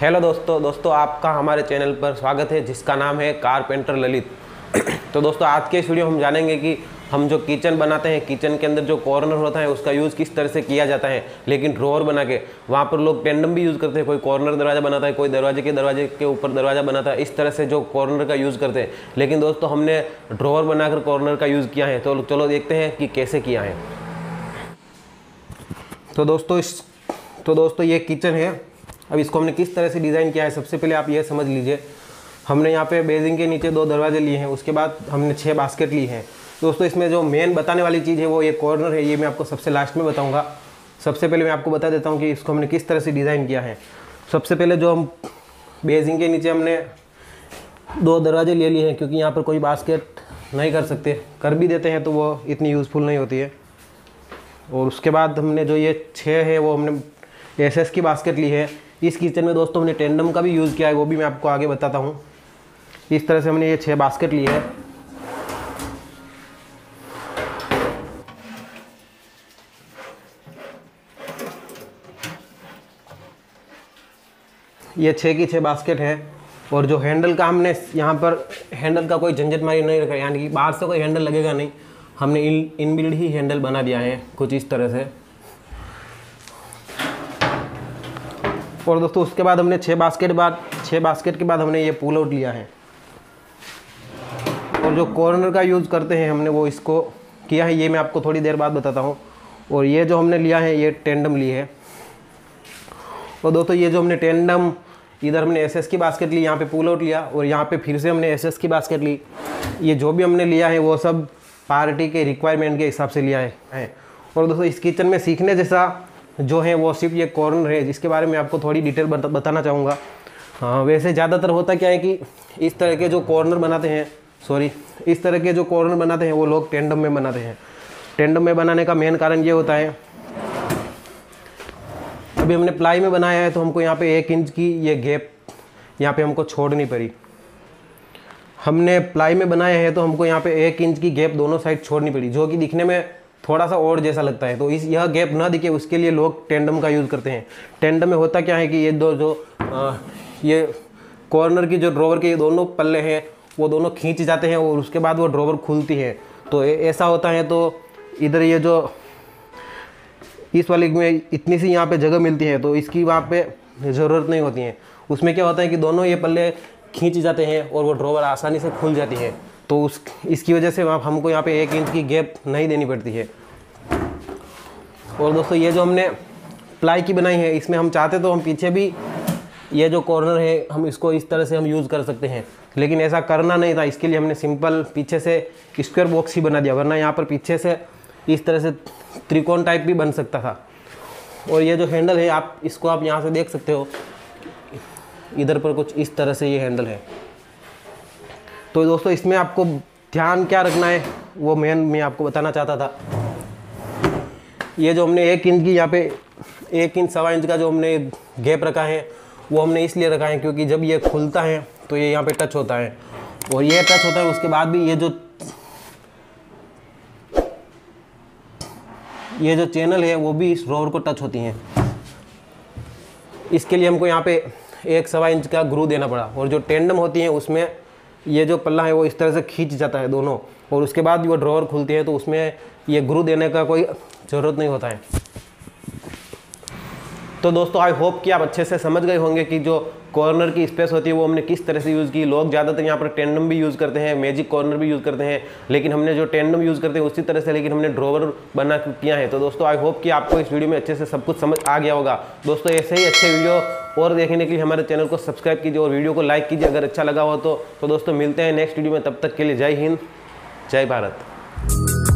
Hello दोस्तों दोस्तों आपका हमारे चैनल पर स्वागत है, जिसका नाम है कारपेंटर ललित तो दोस्तों, आज के इस वीडियो हम जानेंगे कि हम जो किचन बनाते हैं, किचन के अंदर जो कॉर्नर होता है, उसका यूज़ किस तरह से किया जाता है। लेकिन ड्रॉवर बना के, वहाँ पर लोग टेंडम भी यूज़ करते हैं, कोई कॉर्नर दरवाज़ा बनाता है, कोई दरवाजे के दरवाजे के ऊपर दरवाज़ा बनाता है, इस तरह से जो कॉर्नर का यूज़ करते हैं। लेकिन दोस्तों, हमने ड्रॉवर बनाकर कॉर्नर का यूज़ किया है तो चलो देखते हैं कि कैसे किया है। तो दोस्तों, इस तो दोस्तों, ये किचन है। अब इसको हमने किस तरह से डिज़ाइन किया है, सबसे पहले आप ये समझ लीजिए। हमने यहाँ पे बेजिंग के नीचे दो दरवाजे लिए हैं, उसके बाद हमने छः बास्केट ली हैं। दोस्तों, इसमें जो मेन बताने वाली चीज़ है, वो ये कॉर्नर है, ये मैं आपको सबसे लास्ट में बताऊँगा। सबसे पहले मैं आपको बता देता हूँ कि इसको हमने किस तरह से डिज़ाइन किया है। सबसे पहले जो हम बेजिंग के नीचे हमने दो दरवाजे ले लिए हैं, क्योंकि यहाँ पर कोई बास्केट नहीं कर सकते। कर भी देते हैं तो वो इतनी यूज़फुल नहीं होती है। और उसके बाद हमने जो ये छः है, वो हमने एस की बास्केट ली है। इस किचन में दोस्तों हमने टेंडम का भी यूज़ किया है, वो भी मैं आपको आगे बताता हूँ। इस तरह से हमने ये छः बास्केट लिए है। ये छः की छः बास्केट है और जो हैंडल का हमने यहाँ पर हैंडल का कोई झंझट मारी नहीं रखा, यानी कि बाहर से कोई हैंडल लगेगा नहीं, हमने इन इनबिल्ड ही हैंडल बना दिया है, कुछ इस तरह से। और दोस्तों, उसके बाद हमने छः बास्केट बाद छः बास्केट के बाद हमने ये पुल आउट लिया है। और जो कॉर्नर का यूज़ करते हैं हमने, वो इसको किया है, ये मैं आपको थोड़ी देर बाद बताता हूँ। और ये जो हमने लिया है, ये टेंडम ली है। और दोस्तों, ये जो हमने टेंडम इधर हमने एसएस की बास्केट ली, यहाँ पे पुल आउट लिया, और यहाँ पे फिर से हमने एसएस की बास्केट ली। ये जो भी हमने लिया है, वो सब पार्टी के रिक्वायरमेंट के हिसाब से लिया है। और दोस्तों, इस किचन में सीखने जैसा जो है वो सिर्फ़ ये कॉर्नर है जिसके बारे में आपको थोड़ी डिटेल बता, बताना चाहूँगा। हाँ वैसे ज़्यादातर होता क्या है कि इस तरह के जो कॉर्नर बनाते हैं सॉरी इस तरह के जो कॉर्नर बनाते हैं वो लोग टेंडम में बनाते हैं। टेंडम में बनाने का मेन कारण ये होता है अभी हमने प्लाई में बनाया है तो हमको यहाँ पे एक इंच की ये गैप यहाँ पे हमको छोड़नी पड़ी। हमने प्लाई में बनाया है तो हमको यहाँ पे एक इंच की गैप दोनों साइड छोड़नी पड़ी जो कि दिखने में थोड़ा सा और जैसा लगता है। तो इस यह गैप ना दिखे उसके लिए लोग टेंडम का यूज़ करते हैं। टेंडम में होता क्या है कि ये दो जो आ, ये कॉर्नर की जो ड्रॉवर के ये दोनों पल्ले हैं वो दोनों खींच जाते हैं और उसके बाद वो ड्रॉवर खुलती है। तो ऐसा होता है तो इधर ये जो इस वाले में इतनी सी यहाँ पे जगह मिलती है तो इसकी वहाँ पे ज़रूरत नहीं होती है। उसमें क्या होता है कि दोनों ये पल्ले खींच जाते हैं और वो ड्रॉवर आसानी से खुल जाती है। तो उस, इसकी वजह से हमको यहाँ पे एक इंच की गैप नहीं देनी पड़ती है। और दोस्तों, ये जो हमने प्लाई की बनाई है, इसमें हम चाहते तो हम पीछे भी ये जो कॉर्नर है, हम इसको इस तरह से हम यूज़ कर सकते हैं। लेकिन ऐसा करना नहीं था, इसके लिए हमने सिंपल पीछे से स्क्वायर बॉक्स ही बना दिया, वरना यहाँ पर पीछे से इस तरह से त्रिकोण टाइप भी बन सकता था। और ये जो हैंडल है, आप इसको आप यहाँ से देख सकते हो। इधर पर कुछ इस तरह से ये हैंडल है। तो दोस्तों, इसमें आपको ध्यान क्या रखना है, वो मेन मैं आपको बताना चाहता था। ये जो हमने एक इंच की यहाँ पे, एक इंच, सवा इंच का जो हमने गैप रखा है, वो हमने इसलिए रखा है क्योंकि जब ये खुलता है तो ये यहाँ पे टच होता है। और ये टच होता है, उसके बाद भी ये जो ये जो चैनल है, वो भी इस रोवर को टच होती हैं। इसके लिए हमको यहाँ पे एक सवा इंच का ग्रू देना पड़ा। और जो टेंडम होती हैं, उसमें ये जो पल्ला है वो इस तरह से खींच जाता है दोनों, और उसके बाद वो ड्रॉवर खुलती है तो उसमें ये ग्रू देने का कोई ज़रूरत नहीं होता है। तो दोस्तों आई होप कि आप अच्छे से समझ गए होंगे कि जो कॉर्नर की स्पेस होती है वो हमने किस तरह से यूज़ की। लोग ज़्यादातर यहाँ पर टेंडम भी यूज़ करते हैं मैजिक कॉर्नर भी यूज़ करते हैं लेकिन हमने जो टेंडम यूज़ करते हैं उसी तरह से लेकिन हमने ड्रोवर बना किया है। तो दोस्तों आई होप कि आपको इस वीडियो में अच्छे से सब कुछ समझ आ गया होगा। दोस्तों ऐसे ही अच्छे वीडियो और देखने के लिए हमारे चैनल को सब्सक्राइब कीजिए और वीडियो को लाइक कीजिए अगर अच्छा लगा हो तो, तो दोस्तों मिलते हैं नेक्स्ट वीडियो में तब तक के लिए जय हिंद जय भारत।